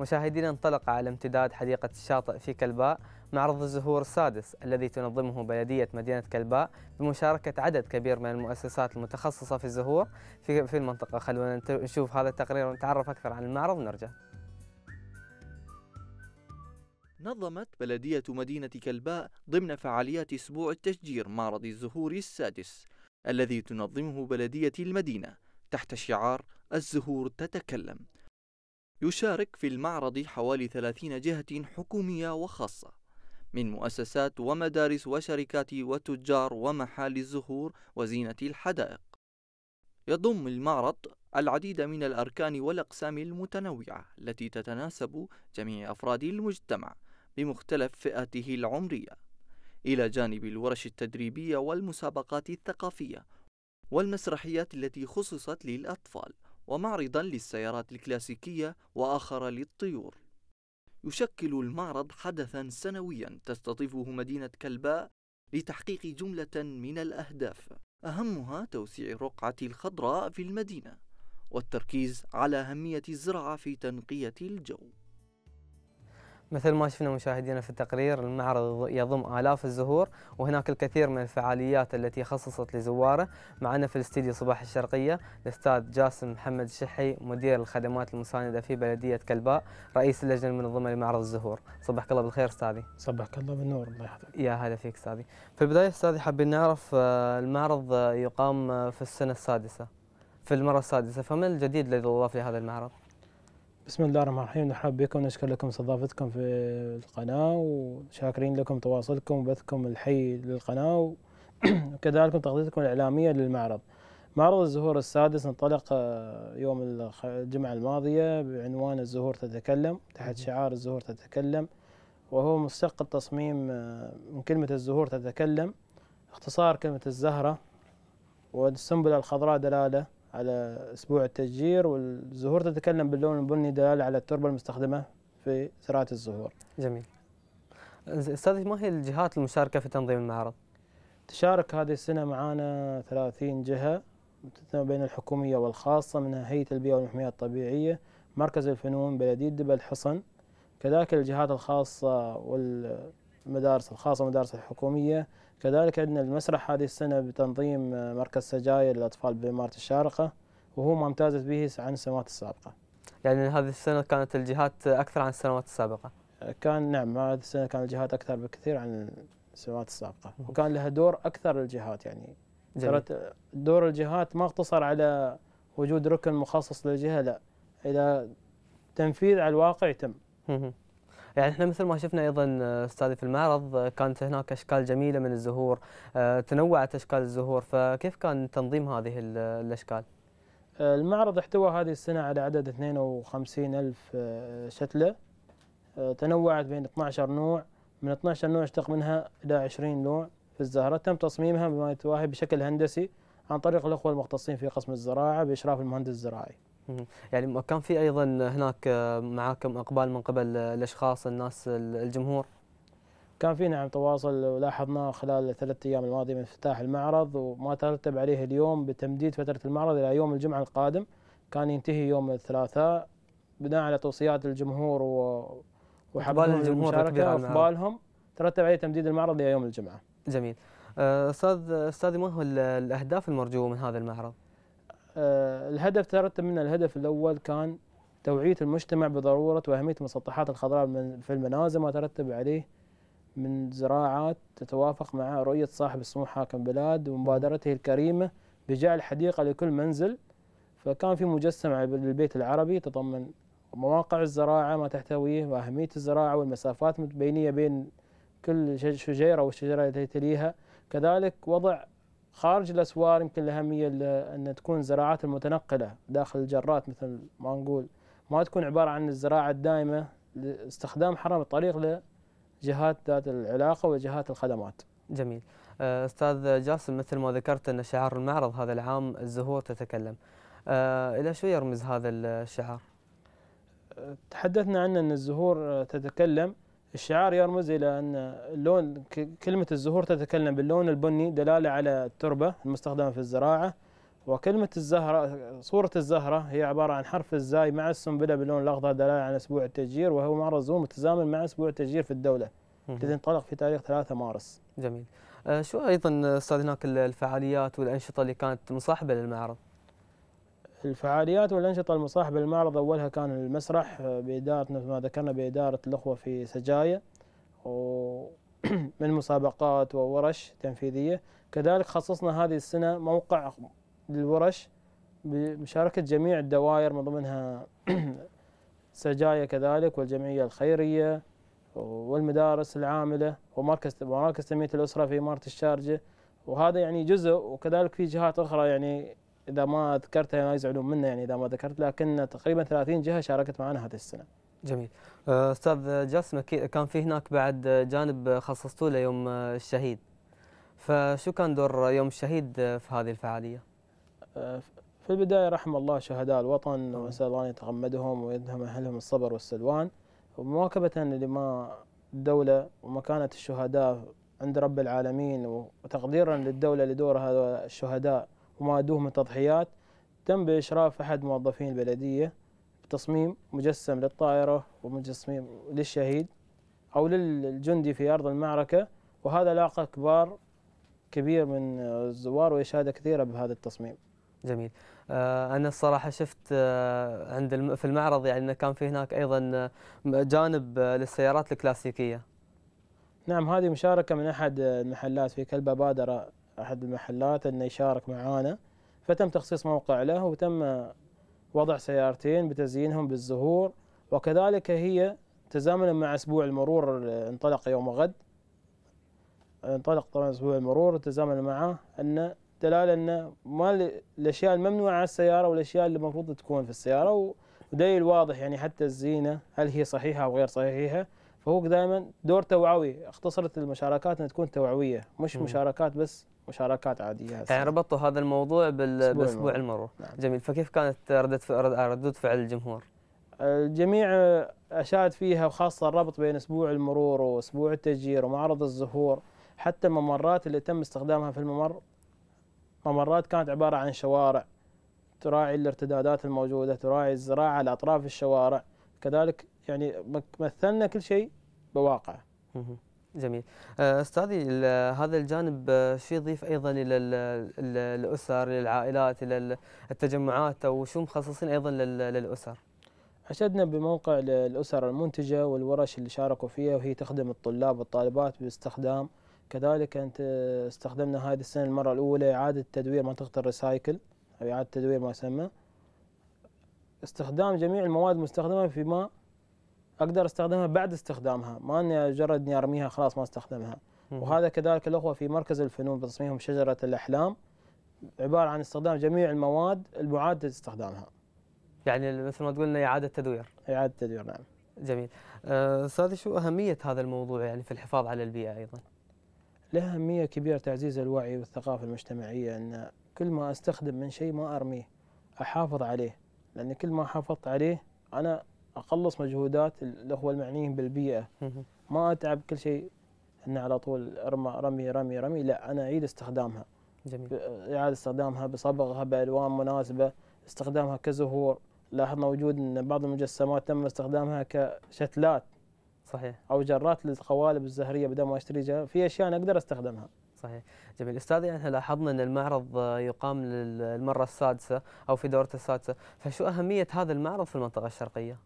مشاهدينا انطلق على امتداد حديقة الشاطئ في كلباء معرض الزهور السادس الذي تنظمه بلدية مدينة كلباء بمشاركة عدد كبير من المؤسسات المتخصصة في الزهور في في المنطقة. خلونا نشوف هذا التقرير ونتعرف أكثر عن المعرض ونرجع. نظمت بلدية مدينة كلباء ضمن فعاليات أسبوع التشجير معرض الزهور السادس الذي تنظمه بلدية المدينة تحت شعار الزهور تتكلم يشارك في المعرض حوالي 30 جهة حكومية وخاصة من مؤسسات ومدارس وشركات وتجار ومحال الزهور وزينة الحدائق. يضم المعرض العديد من الأركان والأقسام المتنوعة التي تتناسب جميع أفراد المجتمع بمختلف فئاته العمرية إلى جانب الورش التدريبية والمسابقات الثقافية والمسرحيات التي خصصت للأطفال. ومعرضا للسيارات الكلاسيكية وآخر للطيور. يشكل المعرض حدثا سنويا تستضيفه مدينة كلباء لتحقيق جملة من الأهداف. أهمها توسيع الرقعة الخضراء في المدينة والتركيز على أهمية الزراعة في تنقية الجو. مثل ما شفنا مشاهدينا في التقرير المعرض يضم آلاف الزهور وهناك الكثير من الفعاليات التي خصصت لزواره. معنا في الاستديو صباح الشرقية الأستاذ جاسم محمد الشحي مدير الخدمات المساندة في بلدية كلباء رئيس اللجنة المنظمة لمعرض الزهور. صبحك الله بالخير أستاذي. صبحك الله بالنور الله يحفظك. يا هلا فيك أستاذي. في البداية أستاذي حابين نعرف آه، المعرض يقام في السنة السادسة في المرة السادسة فما الجديد الذي أضاف لهذا المعرض؟ بسم الله الرحمن الرحيم. نرحب بكم ونشكر لكم استضافتكم في القناة وشاكرين لكم تواصلكم وبثكم الحي للقناة وكذلك تغطيتكم الإعلامية للمعرض. معرض الزهور السادس انطلق آه، يوم الجمعة الماضية بعنوان الزهور تتكلم تحت شعار الزهور تتكلم وهو مشتق التصميم آه، من كلمة الزهور تتكلم اختصار كلمة الزهرة والسنبلة الخضراء دلالة على أسبوع التشجير والزهور تتكلم باللون البني دلالة على التربة المستخدمة في زراعة الزهور. جميل. أستاذ ما هي الجهات المشاركة في تنظيم المعرض؟ تشارك هذه السنة معنا 30 جهة بين الحكومية والخاصة منها هيئة البيئة والمحميات الطبيعية مركز الفنون بلدية دبل حصن. كذلك الجهات الخاصة والمدارس الخاصة والمدارس الحكومية. كذلك عندنا المسرح هذه السنة بتنظيم مركز سجايا للأطفال بإمارة الشارقة وهو ما امتازت به عن السنوات السابقة. يعني هذه السنة كانت الجهات أكثر عن السنوات السابقة؟ كان نعم هذه السنة كانت الجهات أكثر بكثير عن السنوات السابقة. وكان لها دور أكثر الجهات يعني صارت دور الجهات ما اقتصر على وجود ركن مخصص للجهة لا إذا تنفيذ على الواقع يتم. يعني إحنا مثل ما شفنا أيضا أستاذي في المعرض كانت هناك أشكال جميلة من الزهور آه، تنوعت أشكال الزهور فكيف كان تنظيم هذه الأشكال؟ آه، المعرض احتوى هذه السنة على عدد 52 ألف آه، شتلة تنوعت بين 12 نوع من 12 نوع اشتق منها إلى 20 نوع في الزهرة تم تصميمها بما يتواهي بشكل هندسي عن طريق الأخوة المختصين في قسم الزراعة بإشراف المهندس الزراعي. يعني كان في أيضا هناك معاكم إقبال من قبل الأشخاص الناس الجمهور كان في نعم تواصل لاحظناه خلال الثلاث أيام الماضية من افتتاح المعرض وما ترتب عليه اليوم بتمديد فترة المعرض إلى يوم الجمعة القادم كان ينتهي يوم الثلاثاء بناء على توصيات الجمهور وحبال الجمهور واقبالهم ترتب عليه تمديد المعرض إلى يوم الجمعة. جميل. أه، أستاذ استاذي ما هو الأهداف المرجوة من هذا المعرض؟ آه، الهدف ترتب منه الهدف الأول كان توعية المجتمع بضرورة وأهمية المسطحات الخضراء في المنازل ما ترتب عليه من زراعات تتوافق مع رؤية صاحب السمو حاكم بلاد ومبادرته الكريمة بجعل حديقة لكل منزل. فكان في مجسم للبيت العربي تضمن مواقع الزراعة ما تحتويه وأهمية الزراعة والمسافات المتبينية بين كل شجيرة والشجرة التي تليها. كذلك وضع خارج الأسوار يمكن الأهمية أن تكون زراعات المتنقلة داخل الجرات مثل ما نقول ما تكون عبارة عن الزراعة الدائمة لاستخدام حرم الطريق لجهات ذات العلاقة وجهات الخدمات. جميل. آه، أستاذ جاسم مثل ما ذكرت أن شعار المعرض هذا العام الزهور تتكلم. آه، إلى شو يرمز هذا الشعار؟ تحدثنا عنه أن الزهور تتكلم الشعار يرمز إلى أن اللون كلمة الزهور تتكلم باللون البني دلالة على التربة المستخدمة في الزراعة. وكلمة الزهرة صورة الزهرة هي عبارة عن حرف الزاي مع السنبلة باللون الأخضر دلالة على أسبوع التشجير وهو معرض متزامن مع أسبوع التشجير في الدولة. الذي انطلق في تاريخ 3 مارس. جميل. آه، شو أيضا أستاذ هناك الفعاليات والأنشطة اللي كانت مصاحبة للمعرض؟ الفعاليات والأنشطة المصاحبة للمعرض أولها كان المسرح آه، بإدارة مثل ما ذكرنا بإدارة الأخوة في سجايا ومن مسابقات وورش تنفيذية. كذلك خصصنا هذه السنة موقع للورش بمشاركة جميع الدوائر من ضمنها سجايا كذلك والجمعية الخيرية والمدارس العاملة ومركز مراكز تنمية الأسرة في إمارة الشارجة. وهذا يعني جزء وكذلك في جهات أخرى يعني إذا ما ذكرتها لا يزعلون منا يعني إذا ما ذكرت لكن تقريبا 30 جهة شاركت معنا هذه السنة. جميل. أه، أستاذ جاسم كان في هناك بعد جانب خصصتوه ليوم الشهيد. فشو كان دور يوم الشهيد في هذه الفعالية؟ أه، في البداية رحم الله شهداء الوطن ونسأل الله أن يتغمدهم ويدهم أهلهم الصبر والسلوان ومواكبة لما الدولة ومكانة الشهداء عند رب العالمين وتقديرا للدولة لدور هذا الشهداء وما أدوه من تضحيات تم بإشراف أحد موظفين البلدية بتصميم مجسم للطائرة ومجسم للشهيد أو للجندي في أرض المعركة وهذا لاقى كبار كبير من الزوار وإشادة كثيرة بهذا التصميم. جميل. آه، أنا الصراحة شفت آه، عند في المعرض يعني أنه كان في هناك أيضا آه، جانب للسيارات الكلاسيكية. نعم هذه مشاركة من أحد المحلات في كلبة بادرة أحد المحلات أنه يشارك معانا. فتم تخصيص موقع له وتم وضع سيارتين بتزيينهم بالزهور. وكذلك هي تزامنا مع أسبوع المرور انطلق يوم غد. انطلق طبعا أسبوع المرور تزامن معه أن دلاله انه ما الأشياء الممنوعة على السيارة والأشياء اللي المفروض تكون في السيارة. ودليل واضح يعني حتى الزينة هل هي صحيحة أو غير صحيحة. فهو دائما دور توعوي. اختصرت المشاركات إنها تكون توعوية مش م. مشاركات بس مشاركات عادية. يعني ربطوا هذا الموضوع بأسبوع المرور. نعم. جميل. فكيف كانت ردة ردود فعل الجمهور؟ الجميع أشاد فيها وخاصة الربط بين أسبوع المرور وأسبوع التشجير ومعرض الزهور. حتى الممرات اللي تم استخدامها في الممر ممرات كانت عبارة عن شوارع تراعي الارتدادات الموجودة تراعي الزراعة على أطراف الشوارع. كذلك يعني مثلنا كل شيء بواقع. جميل. آه، أستاذي هذا الجانب آه، شو يضيف أيضا إلى الاسر للعائلات إلى التجمعات أو شو مخصصين أيضا للأسر؟ أشدنا بموقع للأسر المنتجة والورش اللي شاركوا فيها وهي تخدم الطلاب والطالبات باستخدام. كذلك أنت استخدمنا هذه السنة المرة الأولى إعادة تدوير منطقة الريسايكل أو إعادة تدوير ما يسمى. استخدام جميع المواد المستخدمة فيما أقدر أستخدمها بعد استخدامها. ما أني مجرد إني أرميها خلاص ما استخدمها. وهذا كذلك الأخوة في مركز الفنون بتصميمهم شجرة الأحلام. عبارة عن استخدام جميع المواد المعادة استخدامها. يعني مثل ما تقولنا إعادة تدوير. إعادة تدوير نعم. جميل. أه، أستاذي شو أهمية هذا الموضوع يعني في الحفاظ على البيئة أيضا؟ لها أهمية كبيرة تعزيز الوعي والثقافة المجتمعية أن كل ما أستخدم من شيء ما أرميه أحافظ عليه. لأن كل ما حافظت عليه أنا أقلص مجهودات الأخوة المعنيين بالبيئة. ما أتعب كل شيء أن على طول رمي رمي رمي رمي. لا أنا أعيد استخدامها. جميل. إعادة استخدامها بصبغها بألوان مناسبة استخدامها كزهور. لاحظنا وجود أن بعض المجسمات تم استخدامها كشتلات صحيح. أو جرات للقوالب الزهرية بدل ما أشتري في أشياء أنا أقدر أستخدمها. صحيح. جميل. أستاذ يعني لاحظنا إن المعرض يقام للمرة السادسة أو في دورته السادسة. فشو أهمية هذا المعرض في المنطقة الشرقية؟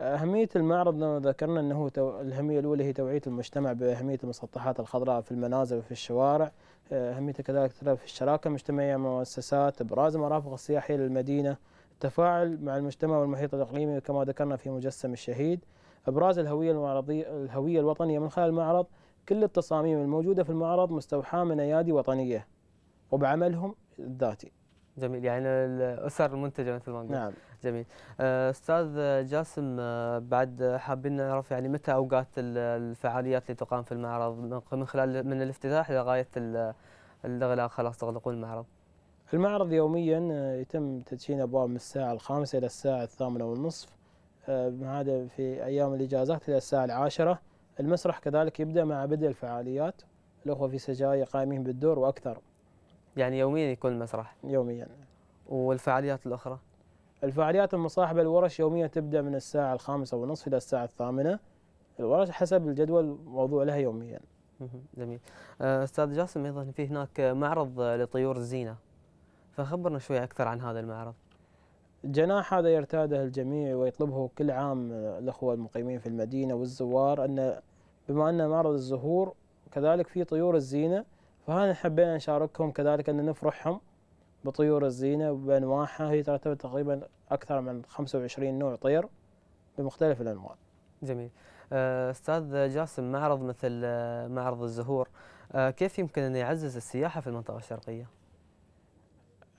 أهمية المعرض ذكرنا أنه تو... الأهمية الأولى هي توعية المجتمع بأهمية المسطحات الخضراء في المنازل وفي الشوارع أهميته كذلك في الشراكة المجتمعية مع المؤسسات إبراز المرافق السياحية للمدينة التفاعل مع المجتمع والمحيط الإقليمي كما ذكرنا في مجسم الشهيد أبراز الهوية المعرضية الهوية الوطنية من خلال المعرض كل التصاميم الموجودة في المعرض مستوحاة من أيادي وطنية وبعملهم الذاتي. جميل يعني الأسر المنتجة مثل ما قلت. نعم. جميل. آه، أستاذ جاسم آه، بعد حابين نعرف يعني متى أوقات الفعاليات اللي تقام في المعرض؟ من خلال من الافتتاح لغاية الإغلاق خلاص تغلقون المعرض. المعرض يوميا آه، يتم تدشين أبواب من الساعة الخامسة إلى الساعة الثامنة والنصف. هذا في أيام الإجازات إلى الساعة العاشرة. المسرح كذلك يبدأ مع بدء الفعاليات الأخوة في سجايا قائمين بالدور وأكثر. يعني يوميا يكون المسرح يوميا. والفعاليات الأخرى؟ الفعاليات المصاحبة للورش يوميا تبدأ من الساعة الخامسة ونصف إلى الساعة الثامنة. الورش حسب الجدول موضوع لها يوميا. جميل. آه، أستاذ جاسم أيضا في هناك معرض لطيور الزينة. فخبرنا شوي أكثر عن هذا المعرض. الجناح هذا يرتاده الجميع ويطلبه كل عام الأخوة المقيمين في المدينة والزوار أن بما أن معرض الزهور كذلك في طيور الزينة فهذا حبينا نشاركهم كذلك أن نفرحهم. بطيور الزينة بأنواعها هي تعتبر تقريبا أكثر من 25 نوع طير بمختلف الأنواع. جميل. آه، أستاذ جاسم معرض مثل آه، معرض الزهور آه، كيف يمكن أن يعزز السياحة في المنطقة الشرقية؟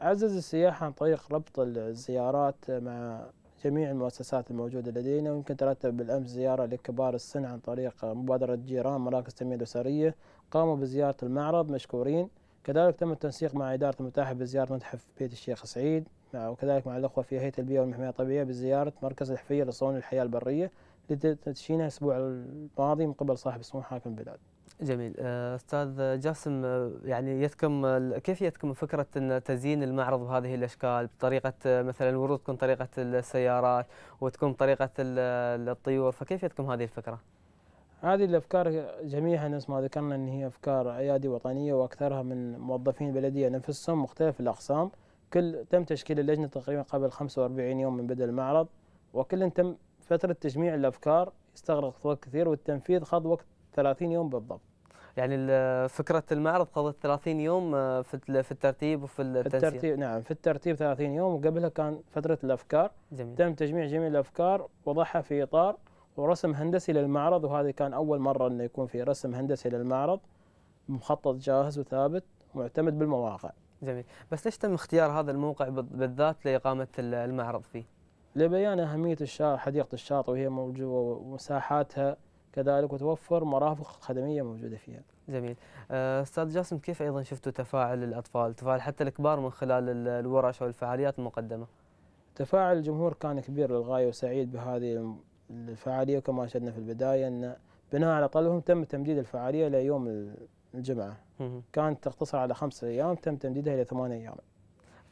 عزز السياحة عن طريق ربط الزيارات مع جميع المؤسسات الموجودة لدينا ويمكن ترتب بالأمس زيارة لكبار السن عن طريق مبادرة جيران مراكز التنمية الأسرية قاموا بزيارة المعرض مشكورين كذلك تم التنسيق مع إدارة المتاحف بزيارة متحف بيت الشيخ سعيد وكذلك مع الأخوة في هيئة البيئة والمحمية الطبيعية بزيارة مركز الحفية لصون الحياة البرية لتدشينها الأسبوع الماضي من قبل صاحب السمو حاكم البلاد جميل. آه، أستاذ جاسم آه، يعني يتكم ال- كيف يتكم فكرة إن تزيين المعرض بهذه الأشكال؟ بطريقة آه، مثلا الورود تكون طريقة السيارات وتكون طريقة ال- الطيور فكيف يتكم هذه الفكرة؟ هذه الأفكار جميعها نفس ما ذكرنا إن هي أفكار ايادي وطنية وأكثرها من موظفين البلديه نفسهم مختلف الأقسام. كل تم تشكيل اللجنة تقريبا قبل 45 يوم من بدء المعرض وكل تم فترة تجميع الأفكار استغرق وقت كثير والتنفيذ خذ وقت 30 يوم بالضبط. يعني فكرة المعرض قضت 30 يوم آه، في في الترتيب وفي في التنسيق. الترتيب نعم في الترتيب 30 يوم وقبلها كان فترة الأفكار. جميل. تم تجميع جميع الأفكار وضعها في إطار ورسم هندسي للمعرض وهذه كان أول مرة إنه يكون في رسم هندسي للمعرض مخطط جاهز وثابت معتمد بالمواقع. جميل. بس ليش تم اختيار هذا الموقع بال- بالذات لإقامة ال- المعرض فيه؟ لبيان أهمية الشا... حديقة الشاطئ وهي موجودة ومساحاتها كذلك وتوفر مرافق خدمية موجودة فيها. جميل. آه، أستاذ جاسم كيف أيضا شفتوا تفاعل الأطفال؟ تفاعل حتى الكبار من خلال ال- الورش أو الفعاليات المقدمة؟ تفاعل الجمهور كان كبير للغاية وسعيد بهذه الفعالية وكما أشرنا في البداية أن بناء على طلبهم تم تمديد الفعالية ليوم ال- الجمعة. مهم. كانت تقتصر على خمسة أيام تم تمديدها إلى ثمانية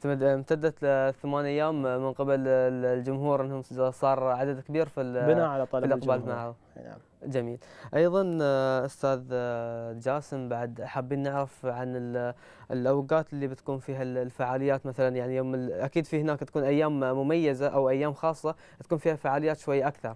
تمد- امتدت لثمان أيام من قبل ال- الجمهور أنهم صار عدد كبير في بناء على في طلب الأقبال الجمهور. معه نعم. جميل. أيضا آه، أستاذ آه، جاسم بعد حابين نعرف عن ال- الأوقات اللي بتكون فيها ال- الفعاليات مثلا يعني يوم أكيد في هناك تكون أيام مميزة أو أيام خاصة تكون فيها فعاليات شوي أكثر.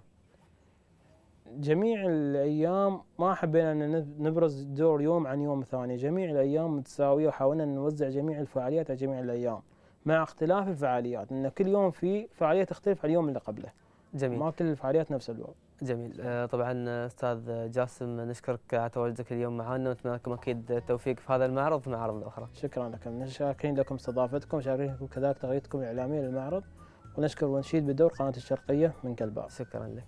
جميع الأيام ما حبينا أن نبرز دور يوم عن يوم ثاني. جميع الأيام متساوية وحاولنا نوزع جميع الفعاليات على جميع الأيام مع اختلاف الفعاليات أن كل يوم في فعالية تختلف عن اليوم اللي قبله. جميل. ما كل الفعاليات نفس اليوم جميل. آه، طبعا آه، أستاذ جاسم نشكرك على تواجدك اليوم معنا ونتمنى لكم أكيد التوفيق في هذا المعرض وفي المعارض الأخرى. شكرا لكم. شاكرين لكم استضافتكم شاكرين لكم كذلك تغطيتكم الإعلامية للمعرض ونشكر ونشيد بدور قناة الشرقية من كلباء شكرا لك.